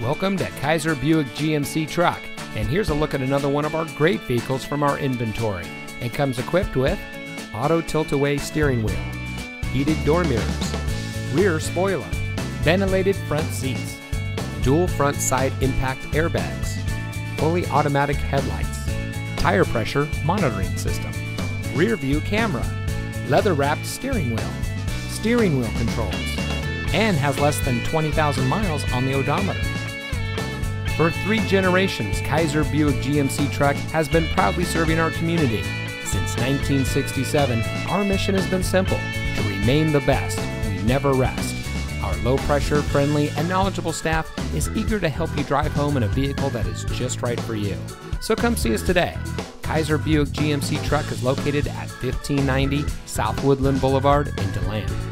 Welcome to Kaiser Buick GMC Truck, and here's a look at another one of our great vehicles from our inventory. It comes equipped with auto tilt-away steering wheel, heated door mirrors, rear spoiler, ventilated front seats, dual front side impact airbags, fully automatic headlights, tire pressure monitoring system, rear view camera, leather wrapped steering wheel, steering wheel controls, and has less than 20,000 miles on the odometer. For three generations, Kaiser Buick GMC Truck has been proudly serving our community. Since 1967, our mission has been simple to remain the best. We never rest. Our low pressure, friendly, and knowledgeable staff is eager to help you drive home in a vehicle that is just right for you. So come see us today. Kaiser Buick GMC Truck is located at 1590 South Woodland Boulevard in DeLand.